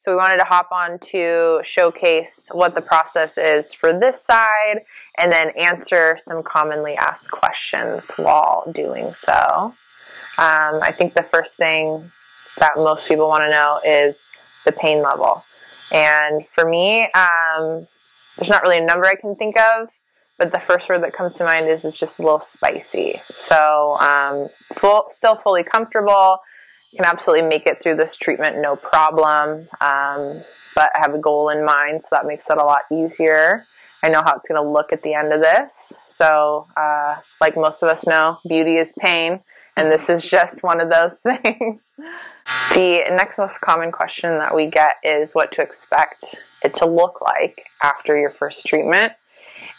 So we wanted to hop on to showcase what the process is for this side and then answer some commonly asked questions while doing so. Um, I think the first thing that most people want to know is the pain level. And for me, um, there's not really a number I can think of, but the first word that comes to mind is it's just a little spicy. So um, full, still fully comfortable. Can absolutely make it through this treatment no problem. Um, but I have a goal in mind, so that makes it a lot easier. I know how it's going to look at the end of this. So, uh, like most of us know, beauty is pain, and this is just one of those things. the next most common question that we get is what to expect it to look like after your first treatment.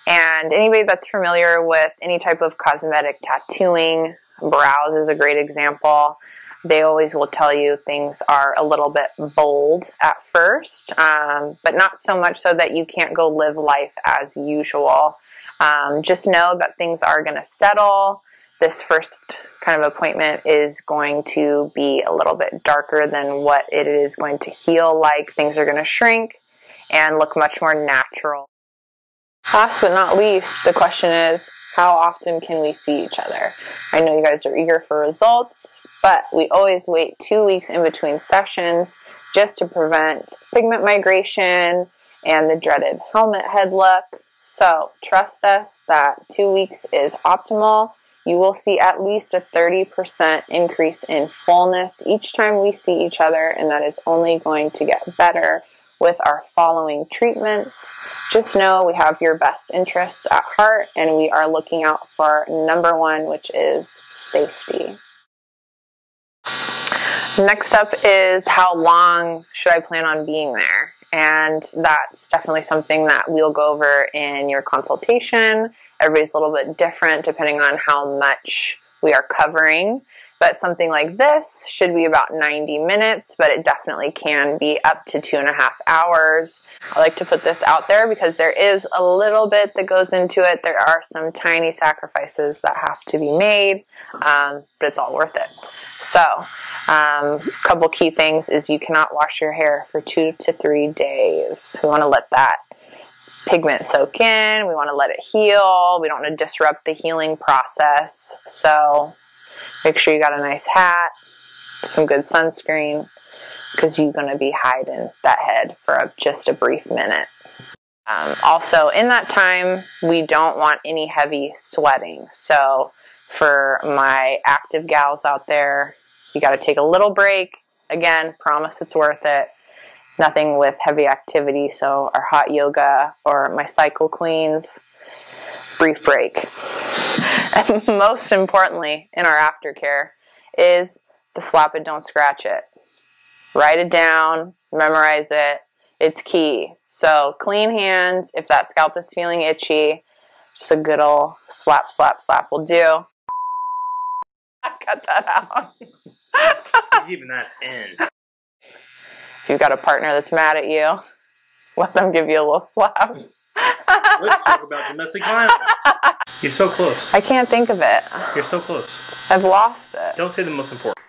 And anybody that's familiar with any type of cosmetic tattooing, brows is a great example. They always will tell you things are a little bit bold at first, um, but not so much so that you can't go live life as usual. Um, just know that things are going to settle. This first kind of appointment is going to be a little bit darker than what it is going to heal like. Things are going to shrink and look much more natural. Last but not least, the question is how often can we see each other? I know you guys are eager for results, but we always wait two weeks in between sessions just to prevent pigment migration and the dreaded helmet head look. So trust us that two weeks is optimal. You will see at least a 30% increase in fullness each time we see each other, and that is only going to get better with our following treatments. Just know we have your best interests at heart and we are looking out for number one, which is safety. Next up is how long should I plan on being there? And that's definitely something that we'll go over in your consultation. Everybody's a little bit different depending on how much we are covering but something like this should be about 90 minutes, but it definitely can be up to two and a half hours. I like to put this out there because there is a little bit that goes into it. There are some tiny sacrifices that have to be made, um, but it's all worth it. So, um, a couple key things is you cannot wash your hair for two to three days. We want to let that pigment soak in. We want to let it heal. We don't want to disrupt the healing process. So Make sure you got a nice hat, some good sunscreen, because you're going to be hiding that head for a, just a brief minute. Um, also, in that time, we don't want any heavy sweating. So, for my active gals out there, you got to take a little break. Again, promise it's worth it. Nothing with heavy activity. So, our hot yoga or my cycle queens, brief break. And most importantly, in our aftercare, is to slap it, don't scratch it. Write it down, memorize it. It's key. So clean hands. If that scalp is feeling itchy, just a good old slap, slap, slap will do. Cut that out. keeping that in. If you've got a partner that's mad at you, let them give you a little slap. Let's talk about domestic violence. You're so close. I can't think of it. You're so close. I've lost it. Don't say the most important.